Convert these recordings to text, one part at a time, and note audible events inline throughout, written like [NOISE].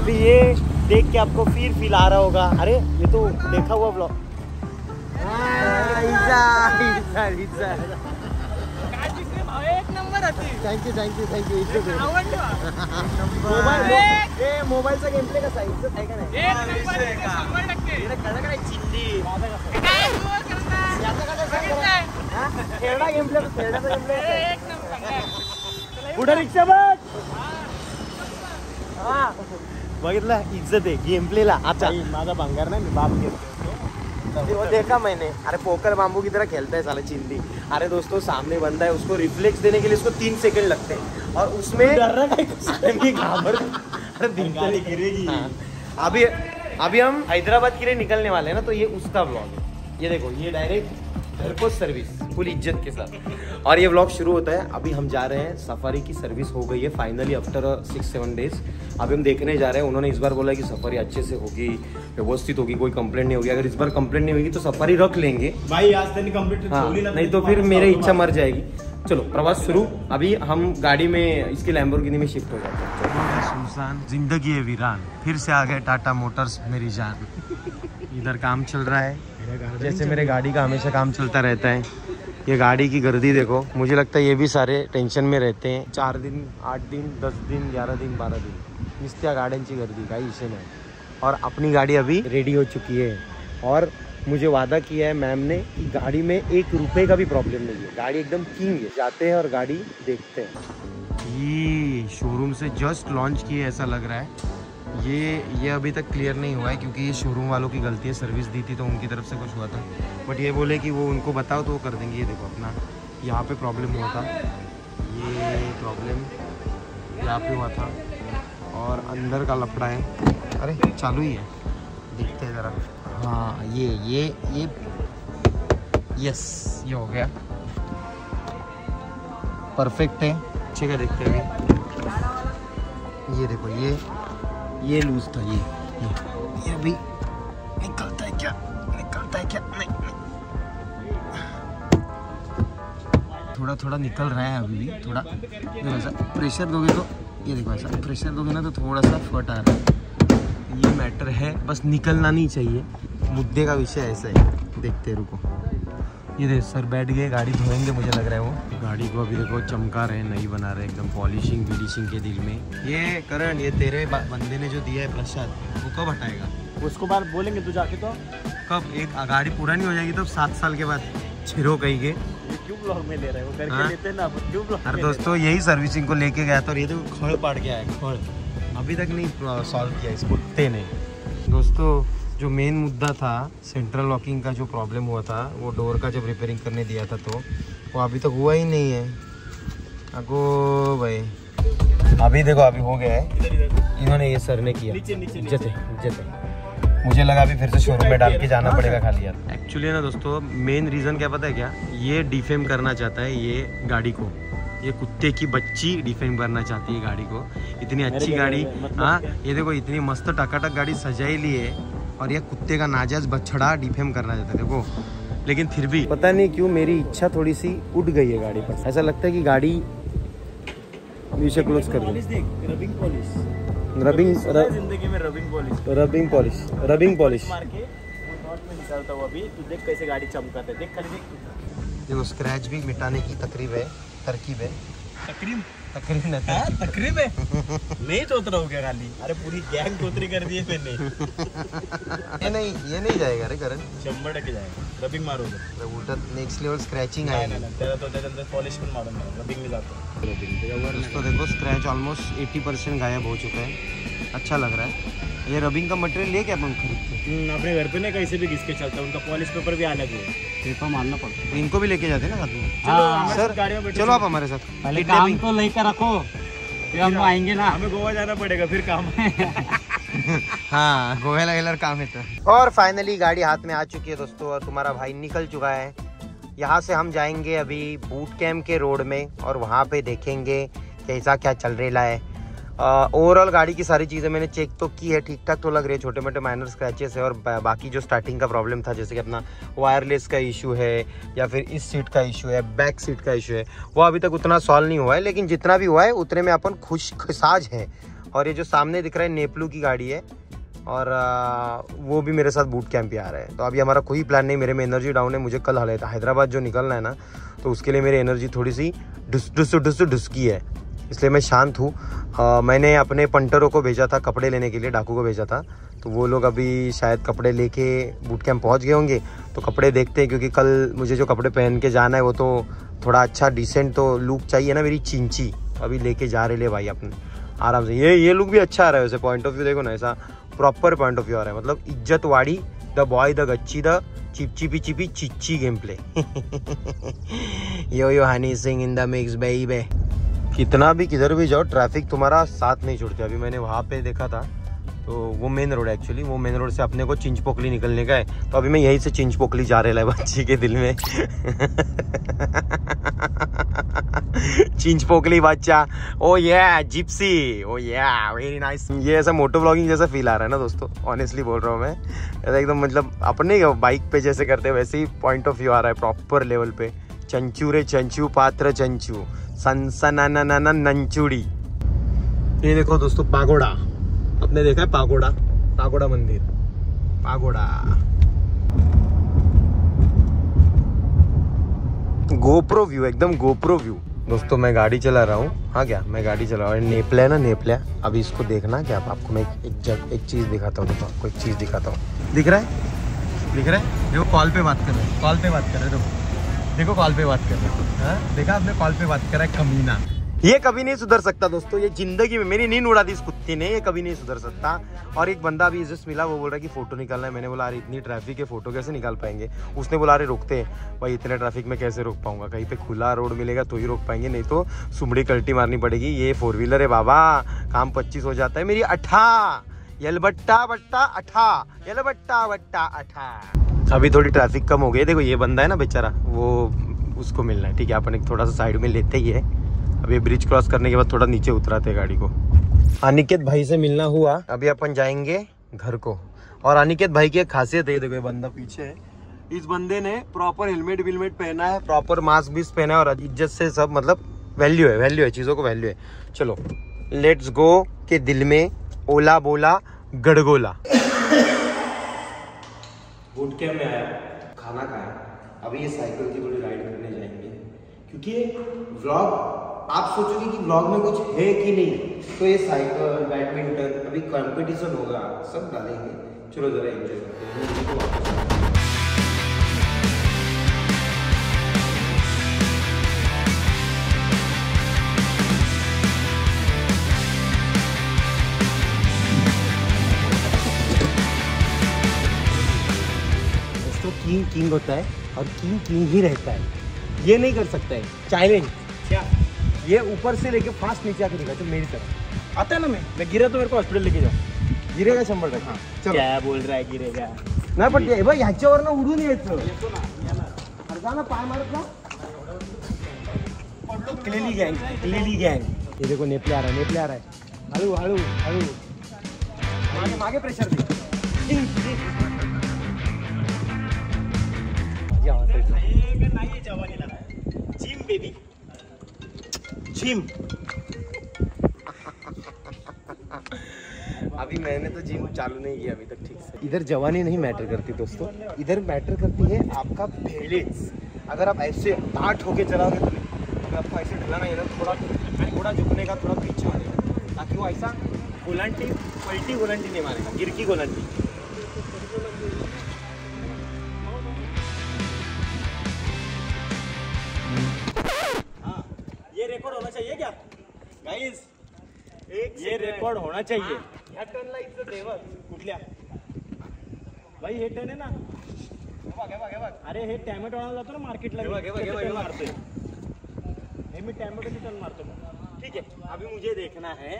अभी ये देख के आपको फिर फील आ रहा होगा। अरे ये तो देखा हुआ blog thank you thank you thank you इज़्ज़त मोबाईल ए मोबाईलचा गेम प्ले कसा आहे? इज़्ज़त आहे का नाही? इकडे कळलं का नाही चिंदी हा? खेळणा गेम प्ले खेळण्याचा गेम प्ले पुढे रिक्षा बघ हा। बघितलं? इज़्ज़त आहे. गेम प्लेला अच्छा माझा भंगार नाही मी बाप वो देखा मैंने. अरे पोकर बाम्बू की तरह खेलता है साला चिंदी. अरे दोस्तों सामने बंदा है उसको रिफ्लेक्स देने के लिए उसको तीन सेकंड लगते हैं. और उसमें डर रहा है [LAUGHS] घाबर अरे दिन गिरेगी. अभी अभी हम हैदराबाद के लिए निकलने वाले हैं ना तो ये उसका ब्लॉग है. ये देखो ये डायरेक्ट घर को सर्विस फुल इज़्ज़त के साथ। और ये व्लॉग शुरू होता है अभी हम जा रहे हैं सफारी की सर्विस हो गई है finally after six seven days अभी हम देखने जा रहे हैं उन्होंने इस बार बोला कि सफारी अच्छे से होगी व्यवस्थित होगी कोई कंप्लेंट नहीं होगी। अगर इस बार कंप्लेंट नहीं होगी तो सफारी रख लेंगे। भाई आज त्यांनी कंप्लीट हाँ नहीं तो फिर मेरी इच्छा मर जाएगी। चलो प्रवास शुरू। अभी हम गाड़ी में इसके लैम्बोर्गिनी में शिफ्ट हो जाते हैं। सुनसान ज़िंदगी है वीरान। फिर से आ गए टाटा मोटर्स मेरी जान। [LAUGHS] इधर काम चल रहा है। जैसे मेरे गाड़ी का हमेशा काम चलता रहता है। ये गाड़ी की गर्दी देखो, मुझे लगता है ये भी सारे टेंशन में रहते हैं। चार दिन, आठ दिन, दस दिन, ग्यारह दिन, बारह दिन। नुसत्या गाड्यांची गर्दी काही विषय नाही और अपनी गाड़ी अभी रेडी हो चुकी है। और मुझे वादा किया है मैम ने कि गाड़ी में एक रुपए का भी प्रॉब्लम नहीं है। गाड़ी एकदम किंग है। जाते हैं और गाड़ी देखते हैं। ये शोरूम से जस्ट लॉन्च किए ऐसा लग रहा है। ये ये अभी तक क्लियर नहीं हुआ है क्योंकि ये शोरूम वालों की गलती है। सर्विस दी थी तो उनकी तरफ़ से कुछ हुआ था। बट ये बोले कि वो उनको बताओ तो वो कर देंगे। ये देखो अपना, यहाँ पे प्रॉब्लम हुआ था। ये प्रॉब्लम यहाँ पे हुआ था और अंदर का लफड़ा है। अरे, चालू ही है। दिखते हैं ज़रा। हाँ ये ये ये यस ये हो गया। परफेक्ट है। ठीक है, देखते हैं ये देखो, ये ये लूज था ये ये, अभी निकलता है क्या? निकलता है क्या? नहीं, नहीं। थोड़ा थोड़ा निकल रहा है अभी भी थोड़ा। देखो ऐसा प्रेशर दोगे तो ये देखो ऐसा प्रेशर दोगे ना तो थोड़ा सा फट आ रहा है। ये मैटर है बस निकलना नहीं चाहिए। मुद्दे का विषय ऐसा है। देखते रुको। ये देख सर बैठ गए गाड़ी धोएँगे मुझे लग रहा है वो। गाड़ी को अभी देखो चमका रहे हैं नई बना रहे एकदम पॉलिशिंग फिनिशिंग के दिल में। ये करण ये तेरे बंदे ने जो दिया है प्रसाद वो कब हटाएगा? उसको बार बोलेंगे तू जाके तो। कब? एक गाड़ी पुरानी हो जाएगी तो सात साल के बाद। छिरो कहीं के। क्यों ब्लॉग में ले रहे हो? करके हाँ? लेते हैं ना क्यों ब्लॉग अरे दोस्तों यही सर्विसिंग को लेके गया था और ये तो खड़ पड़ गया है खड़ अभी तक नहीं सॉल्व किया इस कुत्ते ने दोस्तों जो मेन मुद्दा था सेंट्रल लॉकिंग का जो प्रॉब्लम हुआ था वो डोर का जब रिपेयरिंग करने दिया था तो वो अभी तक तो हुआ ही नहीं है। अगो भाई। अभी देखो अभी हो गया है। इन्होंने ये सर ने किया। नीचे, नीचे, इज़्ज़त है इज़्ज़त है मुझे लगा अभी फिर से शोरूम में डाल के जाना पड़ेगा खाली यार। एक्चुअली ना दोस्तों मेन रीज़न क्या पता है क्या? ये डिफेम करना चाहता है ये गाड़ी को। ये कुत्ते की बच्ची डिफेम करना चाहती है गाड़ी को। इतनी अच्छी गाड़ी है, मतलब हाँ ये देखो इतनी मस्त टकाटक गाड़ी सजाई ली है। और यह कुत्ते का नाजायज बछड़ा डिफेम करना चाहता है देखो। लेकिन फिर भी पता नहीं क्यों मेरी इच्छा थोड़ी सी उठ गई है गाड़ी पर। ऐसा लगता है कि गाड़ी नीचे क्लोज कर पॉलिश रबिंग पॉलिश रबिंग ज़िंदगी में rubbing polish rubbing polish rubbing polish मार के वो नॉट में निकालता हूँ अभी तू देख कैसे गाड़ी चमकाता है देख खाली देख। देखो स्क्रैच भी मिटाने की तकरीब है तरकीब है। तकरीब? तकरीब न हाँ, तकरीब है नहीं सोच रहा हूँ क्या खाली? अरे पूरी गैंग कोतरी कर दी है मैंने। ये नहीं ये नहीं जाएगा रे करण। टक्के जाएगा। रबिंग मारोगे? उलटा नेक्स्ट लेवल स्क्रैचिंग आएगी। नाही. त्याला तो त्याच्यानंतर पॉलिश पण मारून रबिंग जातो रबिंग दोस्तों देखो स्क्रैच ऑलमोस्ट 80 परसेंट गायब हो चुका है। अच्छा लग रहा है। ये रबिंग का मटेरियल लेके अपन खरीदते हम्म, अपने घर पे नहीं कैसे भी घिस के चलता है। उनका पॉलिश पेपर भी अलग है। पेपर मारना पड़ता हैं। इनको भी लेके जाते ना साथ में? हाँ, सर गाड़ी में बैठो चलो आप हमारे साथ। पहले काम तो लेकर रखो फिर हम आएँगे ना। हमें गोवा जाना पड़ेगा फिर काम। [LAUGHS] हाँ गोव्याला गेल्यावर काम येतं और फाइनली गाड़ी हाथ में आ चुकी है दोस्तों और तुम्हारा भाई निकल चुका है। यहाँ से हम जाएँगे अभी बूट कैम्प के रोड में और वहाँ पे देखेंगे कैसा क्या चल रहा है। ओवरऑल गाड़ी की सारी चीज़ें मैंने चेक तो की है ठीक ठाक तो लग रही है छोटे मोटे माइनर स्क्रैचेस है और बाकी जो स्टार्टिंग का प्रॉब्लम था, जैसे कि अपना वायरलेस का इशू है या फिर इस सीट का इशू है बैक सीट का इशू है, वो अभी तक उतना सॉल्व नहीं हुआ है, लेकिन जितना भी हुआ है, उतने में अपन खुश, खुशाज है। और ये जो सामने दिख रहा है नेपलू की गाड़ी है, और वो भी मेरे साथ बूट कैंप पे आ रहा है। तो अभी हमारा कोई प्लान नहीं, मेरे में एनर्जी डाउन है, मुझे कल हैदराबाद जो निकलना है ना तो उसके लिए मेरी एनर्जी थोड़ी सी डुस डुस डुस डुसकी है। इसलिए मैं शांत हूँ। मैंने अपने पंटरों को भेजा था कपड़े लेने के लिए, डाकू को भेजा था। तो वो लोग अभी शायद कपड़े लेके बूट कैंप पहुँच गए होंगे। तो कपड़े देखते हैं, क्योंकि कल मुझे जो कपड़े पहन के जाना है, वो तो थोड़ा अच्छा डिसेंट तो लुक चाहिए ना मेरी चिंची। अभी लेके जा रहे ले भाई अपने। आराम से। ये ये लुक भी अच्छा आ रहा है वैसे पॉइंट ऑफ़ व्यू देखो ना, ऐसा प्रॉपर पॉइंट ऑफ़ व्यू आ रहा है। मतलब इज़्ज़त वाड़ी द बॉय द गच्ची द चिपचिपी, चिपी, Chichi game play yo yo Honey Singh in the mix बे कितना भी किधर भी जाओ ट्रैफ़िक तुम्हारा साथ नहीं छोड़ते अभी मैंने वहाँ पे देखा था तो वो मेन रोड है एक्चुअली वो मेन रोड से अपने को चिंच पोकली निकलने का है। तो अभी मैं यहीं से चिंच पोकली जा रहा है बच्ची के दिल में। चिंच पोकली बच्चा, ओ ये जिप्सी ओ ये वेरी नाइस ये ऐसा मोटो ब्लॉगिंग जैसा फील आ रहा है ना दोस्तों ऑनेस्टली बोल रहा हूँ मैं। ऐसा एकदम मतलब अपने बाइक पे जैसे करते वैसे ही पॉइंट ऑफ़ व्यू आ रहा है प्रॉपर लेवल पे। चंचू रे चंचू, पात्र चंचू। नंचुड़ी ये देखो दोस्तों, पागोड़ा। आपने देखा है पागोड़ा? पागोड़ा मंदिर। पागोड़ा। गोप्रो व्यू एकदम गोप्रो व्यू दोस्तों, मैं गाड़ी चला रहा हूँ। हाँ क्या? मैं गाड़ी चला रहा हूँ। नेपला ना, नेपला अभी इसको देखना क्या? आपको मैं एक जग, एक चीज़ दिखाता हूँ। आपको एक चीज़ दिखाता हूँ। दिख रहा है? दिख रहा है? देखो, कॉल पे बात कर रहे हैं। कॉल पे बात कर रहे हैं, देखो। देखो कॉल पे बात कर रहे हैं। हाँ? देखा आपने कॉल पे बात करा है कमीना। ये कभी नहीं सुधर सकता दोस्तों, ये ज़िंदगी में मेरी नींद उड़ा दी इस कुत्ते ने, ये कभी नहीं सुधर सकता। और एक बंदा अभी जस्ट मिला, वो बोल रहा है कि फ़ोटो निकालना है। मैंने बोला, अरे, इतनी ट्रैफ़िक है फ़ोटो कैसे निकाल पाएँगे? उसने बोला, अरे, रोकते हैं। भाई, इतने ट्रैफ़िक में कैसे रोक पाऊँगा? कहीं पे खुला रोड मिलेगा तो ही रोक पाएँगे, नहीं तो सुमड़ी कल्टी मारनी पड़ेगी। ये फोर व्हीलर है बाबा, काम पच्चीस हो जाता है। मेरी अठा, यलबट्टा बट्टा अठा, यलबट्टा बट्टा अठा। अभी थोड़ी ट्रैफ़िक कम हो गई देखो, ये बंदा है ना बेचारा, वो उसको मिलना है, ठीक है? अपन एक थोड़ा सा साइड में लेते ही है। अभी ब्रिज क्रॉस करने के बाद थोड़ा नीचे उतराते हैं गाड़ी को। अनिकेत भाई से मिलना हुआ। अभी अपन जाएँगे घर को। और अनिकेत भाई की एक खासियत है देखो, ये बंदा पीछे है। इस बंदे ने प्रॉपर हेलमेट विलमेट पहना है प्रॉपर मास्क भी पहना है और इज़्ज़त से सब मतलब वैल्यू है वैल्यू है, चीज़ों को वैल्यू है। चलो लेट्स गो के दिल में ओला बोला, गड़गोला। बूट कैम्प में आया, खाना खाया अभी ये साइकिल की थोड़ी राइड करने जाएँगे। क्योंकि व्लॉग आप सोचोगे कि व्लॉग में कुछ है कि नहीं? तो ये साइकिल बैडमिंटन अभी कंपटीशन होगा, सब डालेंगे। चलो जरा एंजॉय करते हैं। किंग होता है और किंग किंग ही रहता है। ये नहीं कर सकता है। चैलेंज। क्या? ये ऊपर से लेके फास्ट नीचे आके दिखा मेरी तरफ़। आता है ना मैं? मैं गिरा तो मेरे को हॉस्पिटल लेके जाओ गिरेगा शंभर टक्का चलो। क्या बोल रहा है गिरेगा? नाही पण हे बघ ह्याच्यावर ना उडून यायचं जा ना पाय मारत ना। क्लेली गँग क्लेली गँग हे देखो नेपले आ रहा है नेपले आ रहा है। हळू हळू हळू। मागे मागे प्रेशर दे। Gym baby gym. अभी मैंने तो जिम चालू नहीं किया अभी तक ठीक से। इधर जवानी नहीं मैटर करती दोस्तों। इधर मैटर करती है आपका बैलेंस। अगर आप ऐसे आठ होके चलाओगे तो अगर आपको ऐसे ढलाना है ना थोड़ा थोड़ा झुकने का थोड़ा पीछे होने ताकि वो ऐसा गोलंटी पलटी गोलंटी नहीं मारेगा गिरकी गोलंटी। गाईज एक ये रेकॉर्ड होना चाहिए। ह्या टर्नला इथं देवर कुठल्या? भाई हे टर्न आहे ना? अरे हे टॅमॅटो आणायला जातो ना मार्केटला मारतोय. हे मी टॅमॅटोची टर्न मारतो ठीक है अभी मुझे देखना है.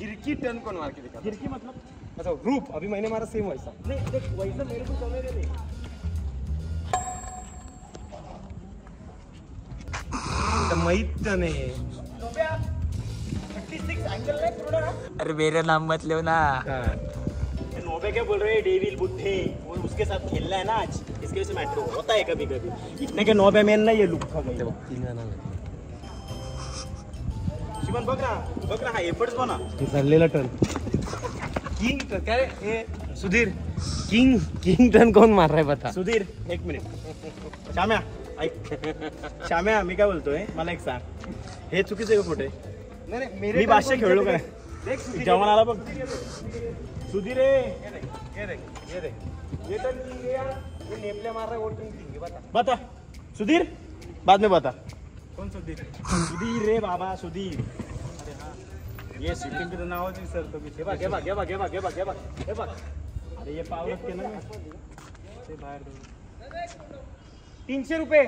गिरकी टर्न कौन मार के दिखा गिरकी मतलब? अच्छा रूप. अभी मैंने मारा सेम वैसा. नहीं देख वैसा मेरे को चलेगा नहीं माहित नाही अरे मेरा नाम मत लो ना। नोबे क्या बोल रहे हैं? डेविल बुद्धे वो उसके साथ खेलना है ना आज। इसके वजह से मैट्रो होता है कभी कभी इतने के नोबे में ना ये लुक खा गई। शिवन बघ ना बघ ना हा एफर्ट्स बघ ना हे चाललेला टर्न किंग काय रे? हे सुधीर। किंग किंग टर्न कोण मार रहा है बता। सुधीर एक मिनिट श्याम्या ऐक श्याम्या मी काय बोलतोय मला एक सांग। हे चुकीचं का खोटे मी भाष्य खेळलो काय जेवण आला बघ सुधीर ये ये ये ये बता। बता। सुधीर बाद में बता। कौन सुधीर? सुधीर रे बाबा सुधीर। हा. ये नावच विसरतो मी हे बघ हे बघ हे बघ हे बघ हे बघ हे बघ बघ। अरे हे पावलंच केलं ना। ते बाहेर जाऊ. तीनशे रुपये।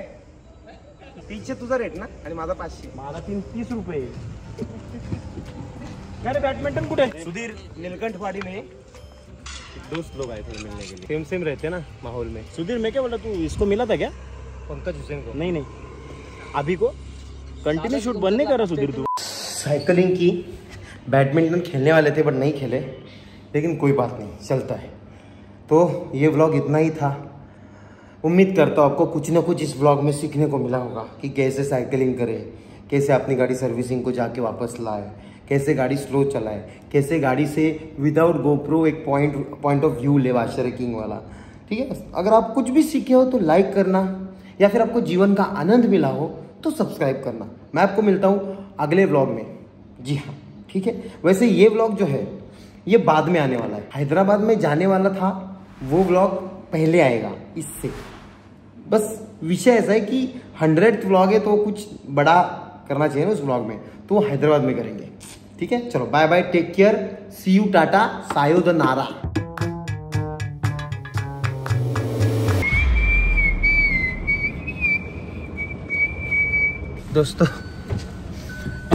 तीनशे तुझा रेट ना? आणि माझा पाचशे। मला तीन तीस रुपये। बॅडमिंटन कुठे? सुधीर नीलकंठ पाड़ी में दोस्त लोग आए थे मिलने के लिए। सेम सेम रहते ना माहौल में। सुधीर मैं क्या बोला तू इसको मिला था क्या? पंकज हुसैन को। नहीं नहीं। अभी को? कंटिन्यू शूट बंद नहीं कर रहा सुधीर तू? साइकिलिंग की बैडमिंटन खेलने वाले थे बट नहीं खेले। लेकिन कोई बात नहीं चलता है। तो ये व्लॉग इतना ही था। उम्मीद करता हूँ आपको कुछ ना कुछ इस व्लॉग में सीखने को मिला होगा कि कैसे साइकिलिंग करें। कैसे अपनी गाड़ी सर्विसिंग को जाके वापस लाए, कैसे गाड़ी स्लो चलाए, कैसे गाड़ी से विदाउट गोप्रो एक पॉइंट पॉइंट ऑफ़ व्यू ले वाशर किंग वाला। ठीक है? अगर आप कुछ भी सीखे हो तो लाइक करना, या फिर आपको जीवन का आनंद मिला हो तो सब्सक्राइब करना। मैं आपको मिलता हूँ अगले व्लॉग में। जी हाँ ठीक है? वैसे ये व्लॉग जो है, ये बाद में आने वाला है। हैदराबाद में जाने वाला था, वो व्लॉग पहले आएगा, इससे। बस विषय ऐसा है कि हंड्रेड व्लॉग है तो कुछ बड़ा करना चाहिए ना उस ब्लॉग में तो हैदराबाद में करेंगे। ठीक है? चलो bye bye take care see you tata sayonara दोस्तों,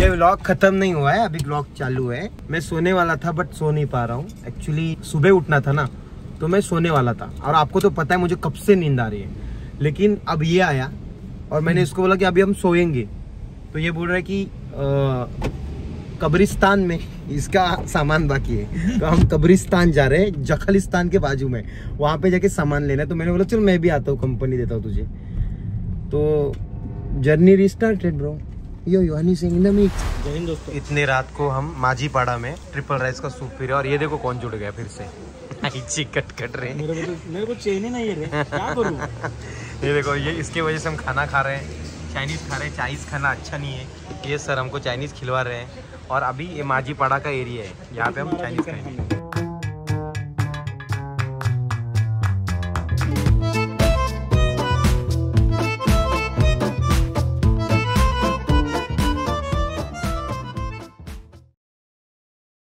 ये व्लॉग खत्म नहीं हुआ है, अभी व्लॉग चालू है। मैं सोने वाला था बट सो नहीं पा रहा हूँ। एक्चुअली सुबह उठना था ना तो मैं सोने वाला था। और आपको तो पता है, मुझे कब से नींद आ रही है। लेकिन अब ये आया, और मैंने इसको बोला कि अभी हम सोएँगे। तो ये बोल रहा है कि कब्रिस्तान में इसका सामान बाकी है। तो हम कब्रिस्तान जा रहे हैं जखलिस्तान के बाजू में। वहाँ पे जाके सामान लेना है। तो मैंने बोला चल मैं भी आता हूँ कंपनी देता हूँ तुझे। तो journey restarted bro yo yo Honey Singh in the mix जय हिंद दोस्तों। इतने रात को हम माझीपाड़ा में ट्रिपल राइस का सूप पी रहे और ये देखो कौन जुड़ गया फिर से। कट कट रहे मेरे को तो मेरे को चेन ही नहीं है [LAUGHS] ये देखो ये इसके वजह से हम खाना खा रहे हैं। चाइनीज़ खा रहे हैं चाइनीज़ खाना अच्छा नहीं है। ये सर हमको चाइनीज़ खिलवा रहे हैं। और अभी ये माझीपाड़ा का एरिया है। यहाँ पे हम चाइनीज़ खाएँगे।